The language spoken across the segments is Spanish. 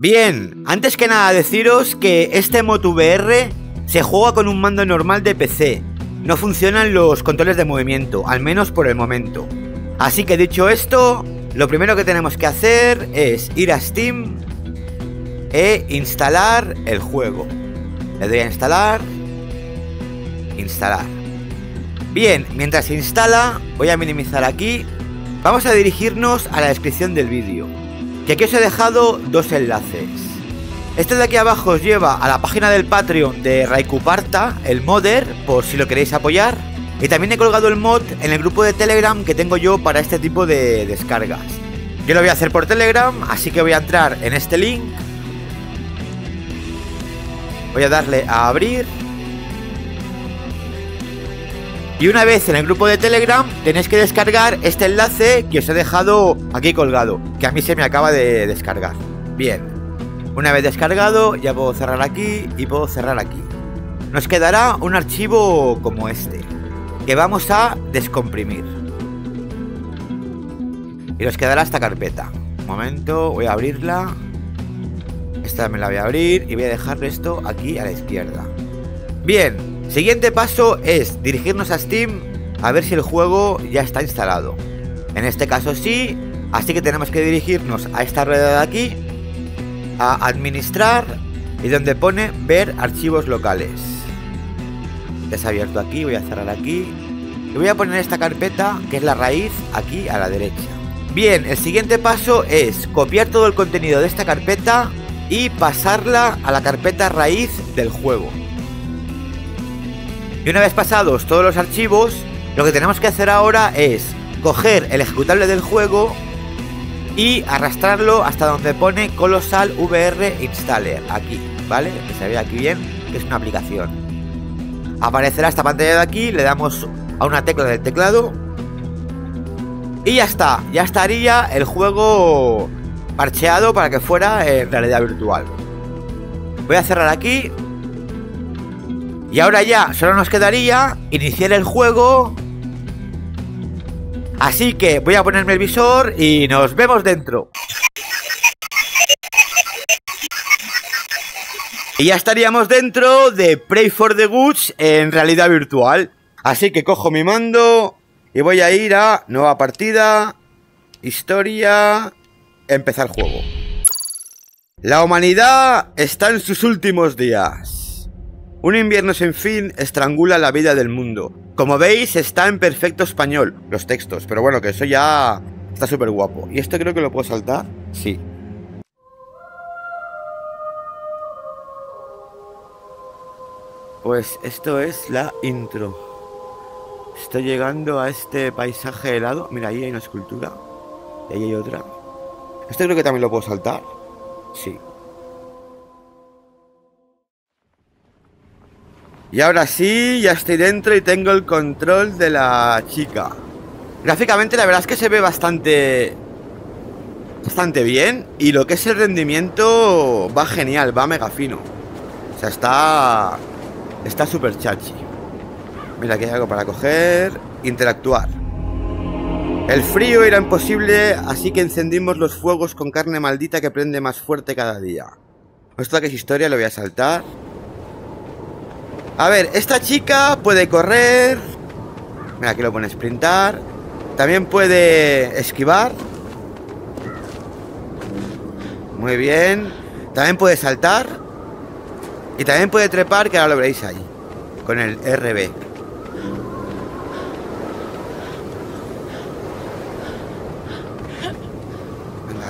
Bien, antes que nada deciros que este VR se juega con un mando normal de PC. No funcionan los controles de movimiento, al menos por el momento. Así que dicho esto, lo primero que tenemos que hacer es ir a Steam e instalar el juego. Le doy a instalar. Instalar. Bien, mientras se instala, voy a minimizar aquí. Vamos a dirigirnos a la descripción del vídeo. Que aquí os he dejado dos enlaces. Este de aquí abajo os lleva a la página del Patreon de Raikuparta, el modder, por si lo queréis apoyar. Y también he colgado el mod en el grupo de Telegram que tengo yo para este tipo de descargas. Yo lo voy a hacer por Telegram, así que voy a entrar en este link. Voy a darle a abrir. Y una vez en el grupo de Telegram tenéis que descargar este enlace que os he dejado aquí colgado, que a mí se me acaba de descargar. Bien, una vez descargado ya puedo cerrar aquí y puedo cerrar aquí. Nos quedará un archivo como este, que vamos a descomprimir. Y nos quedará esta carpeta. Un momento, voy a abrirla. Esta me la voy a abrir y voy a dejar esto aquí a la izquierda. Bien, Siguiente paso es dirigirnos a Steam a ver si el juego ya está instalado. En este caso sí, así que tenemos que dirigirnos a esta rueda de aquí, a administrar y donde pone ver archivos locales. Desabierto aquí, voy a cerrar aquí y voy a poner esta carpeta que es la raíz aquí a la derecha. Bien, el siguiente paso es copiar todo el contenido de esta carpeta y pasarla a la carpeta raíz del juego. Y una vez pasados todos los archivos, lo que tenemos que hacer ahora es coger el ejecutable del juego y arrastrarlo hasta donde pone Colossal VR Installer, aquí, ¿vale? Que se ve aquí bien, que es una aplicación. Aparecerá esta pantalla de aquí, le damos a una tecla del teclado y ya está, ya estaría el juego parcheado para que fuera en realidad virtual. Voy a cerrar aquí y ahora ya solo nos quedaría iniciar el juego. Así que voy a ponerme el visor y nos vemos dentro. Y ya estaríamos dentro de Pray for the Goods en realidad virtual. Así que cojo mi mando y voy a ir a nueva partida, historia, empezar juego. La humanidad está en sus últimos días. Un invierno sin fin estrangula la vida del mundo. Como veis, está en perfecto español los textos, pero bueno, que eso ya está súper guapo. ¿Y esto creo que lo puedo saltar? Sí. Pues esto es la intro. Estoy llegando a este paisaje helado. Mira, ahí hay una escultura. Y ahí hay otra. Esto creo que también lo puedo saltar. Sí. Y ahora sí, ya estoy dentro y tengo el control de la chica. Gráficamente la verdad es que se ve bastante... Bastante bien. Y lo que es el rendimiento va genial, va mega fino. O sea, está... Está súper chachi. Mira, aquí hay algo para coger. Interactuar. El frío era imposible, así que encendimos los fuegos con carne maldita que prende más fuerte cada día. Esto que es historia, lo voy a saltar. A ver, esta chica puede correr. Mira, aquí lo pone sprintar. También puede esquivar. Muy bien. También puede saltar. Y también puede trepar, que ahora lo veréis ahí. Con el RB. Venga,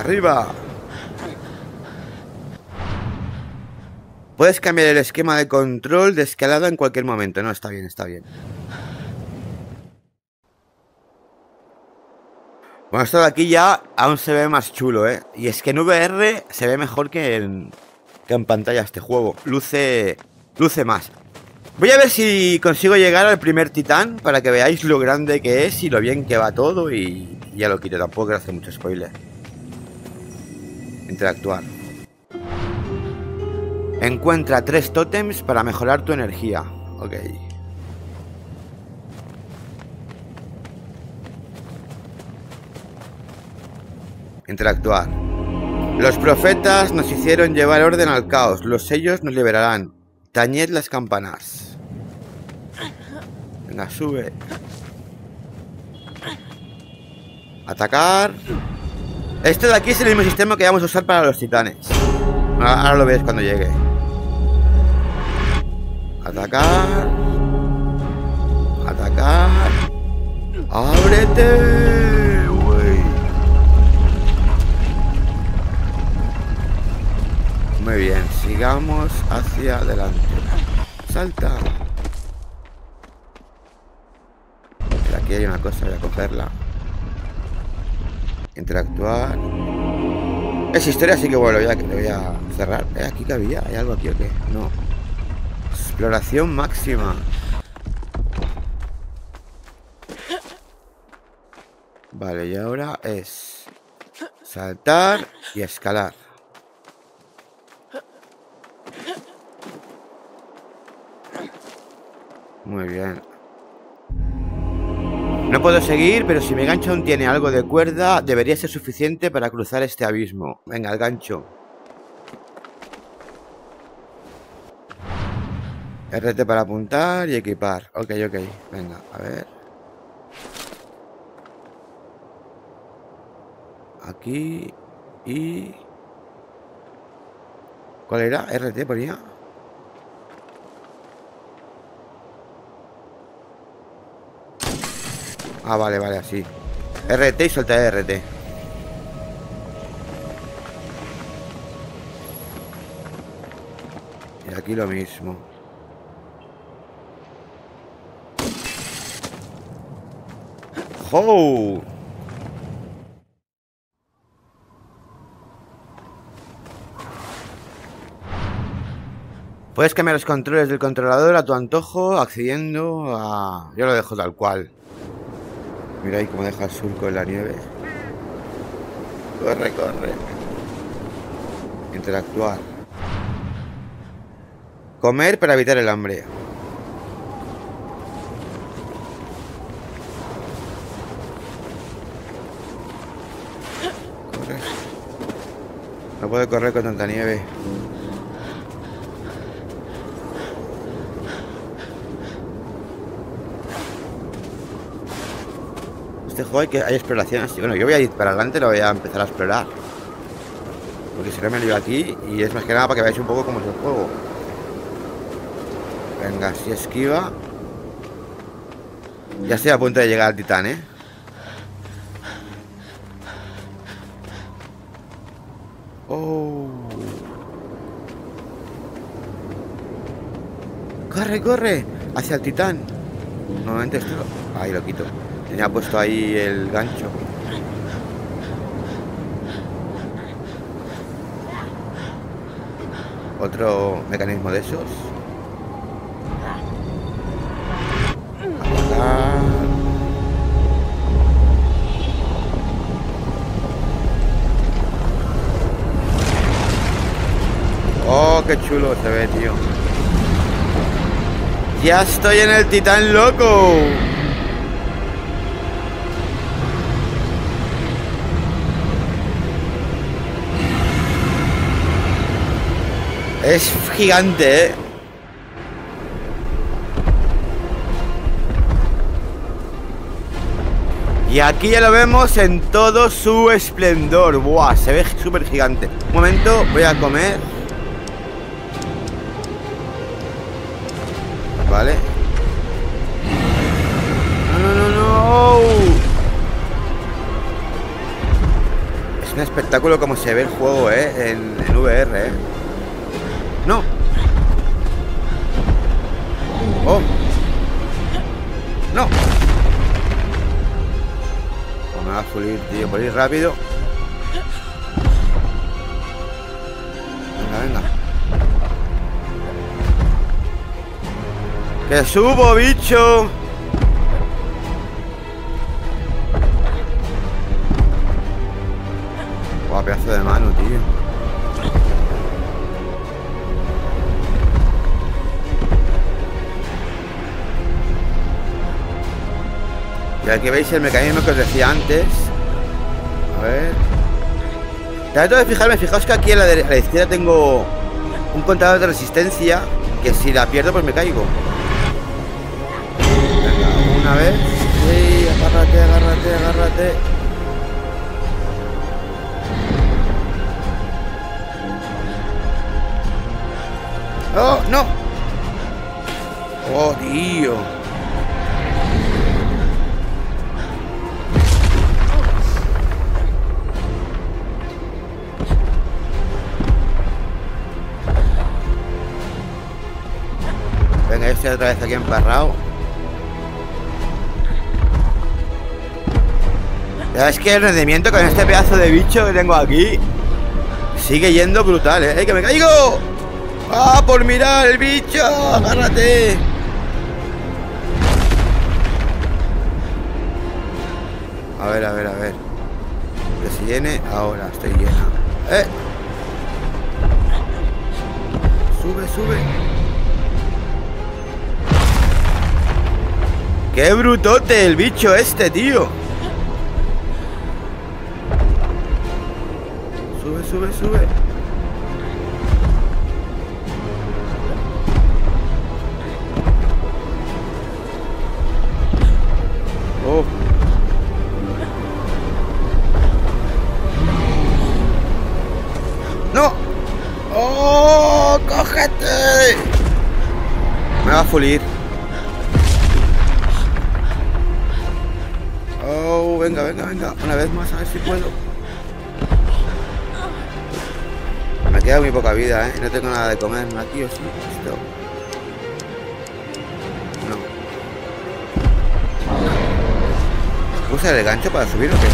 Puedes cambiar el esquema de control de escalada en cualquier momento. No, está bien, está bien. Bueno, esto de aquí ya aún se ve más chulo, ¿eh? Y es que en VR se ve mejor que en, que en pantalla este juego. Luce, luce más. Voy a ver si consigo llegar al primer titán para que veáis lo grande que es y lo bien que va todo y ya lo quito. Tampoco quiero hacer mucho spoiler. Interactuar. Encuentra tres tótems para mejorar tu energía. Ok. Interactuar. Los profetas nos hicieron llevar orden al caos. Los sellos nos liberarán. Tañed las campanas. Venga, sube. Atacar. Esto de aquí es el mismo sistema que vamos a usar para los titanes. Ahora lo ves cuando llegue. Atacar. Atacar. ¡Ábrete! Muy bien, sigamos hacia adelante. Salta. aquí hay una cosa, voy a cogerla. Interactuar. Es historia, así que bueno, lo voy a, cerrar. ¿Eh? ¿Aquí que había? ¿Hay algo aquí o qué? No. Exploración máxima. Vale, y ahora es saltar y escalar. Muy bien. No puedo seguir, pero si mi gancho aún tiene algo de cuerda, debería ser suficiente para cruzar este abismo. Venga, el gancho. RT para apuntar y equipar. Ok, ok. Venga, a ver. Aquí y... ¿Cuál era? RT ponía. Ah, vale, vale, así. RT y suelta RT. Y aquí lo mismo. ¡Oh! Puedes cambiar los controles del controlador a tu antojo accediendo a... Yo lo dejo tal cual. Mira ahí cómo deja el surco en la nieve. Corre, corre. Interactuar. Comer para evitar el hambre. Corre. No puede correr con tanta nieve. Este juego hay, que, hay exploración así. Bueno, yo voy a ir para adelante, lo voy a empezar a explorar. Porque si no me lío aquí y es más que nada para que veáis un poco cómo es el juego. Venga, si esquiva. Ya estoy a punto de llegar al titán, ¿eh? Oh. Corre, corre. Hacia el titán. Normalmente esto... Ahí lo quito. Tenía puesto ahí el gancho. Otro mecanismo de esos. Oh, qué chulo se ve, tío. Ya estoy en el titán loco. Es gigante, ¿eh? Y aquí ya lo vemos en todo su esplendor. Buah, se ve súper gigante. Un momento, voy a comer. Vale. No, no, no, no. Es un espectáculo como se ve el juego, ¿eh? En, VR, ¿eh? No. Oh. No. Pues me va a fulir, tío. Por ir rápido. Venga, venga. ¡Que subo, bicho! Guau, pedazo de mano, tío. Y aquí veis el mecanismo que os decía antes. A ver. Trato de fijarme, fijaos que aquí a la, a la izquierda tengo un contador de resistencia que si la pierdo pues me caigo. Venga, una vez. Sí, agárrate, agárrate, agárrate. ¡Oh, no! ¡Oh, tío! Venga, yo estoy otra vez aquí emparrado. Es que el rendimiento con este pedazo de bicho que tengo aquí sigue yendo brutal, ¿eh? ¡Eh, que me caigo! ¡Ah, por mirar el bicho! ¡Agárrate! A ver, a ver, a ver. Que se llene. Ahora estoy llena. ¡Eh! Sube, sube. ¡Qué brutote el bicho este, tío! Sube, sube, sube. Oh. ¡No! ¡Oh! ¡Cógete! Me va a fulir. Venga, venga, venga. Una vez más, a ver si puedo. Me queda muy poca vida, ¿eh? No tengo nada de comer. Aquí o sí. Esto. No. ¿Usa el gancho para subir o qué?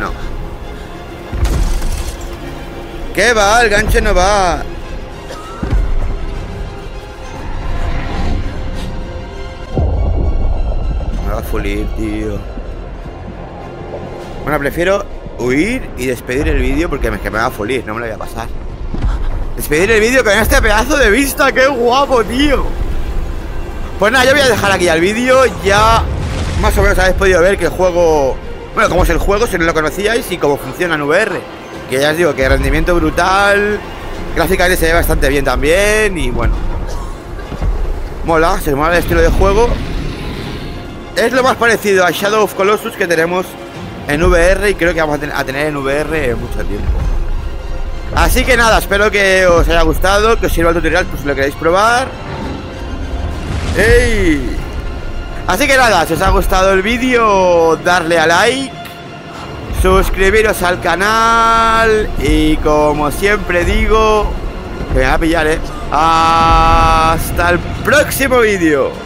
No. ¿Qué va? El gancho no va. Fulir, tío. Bueno, prefiero huir y despedir el vídeo porque me, que va a fulir, no me lo voy a pasar. Despedir el vídeo con este pedazo de vista, qué guapo, tío. Pues nada, yo voy a dejar aquí el vídeo. Ya más o menos habéis podido ver que el juego... Bueno, cómo es el juego, si no lo conocíais, y cómo funciona en VR. Que ya os digo, que rendimiento brutal, gráficamente se ve bastante bien también, y bueno. Mola, se mola el estilo de juego. Es lo más parecido a Shadow of Colossus que tenemos en VR y creo que vamos a tener en VR mucho tiempo. Así que nada, espero que os haya gustado, que os sirva el tutorial por si lo queréis probar. ¡Ey! Así que nada, si os ha gustado el vídeo, darle a like, suscribiros al canal y como siempre digo, me va a pillar, ¿eh? Hasta el próximo vídeo.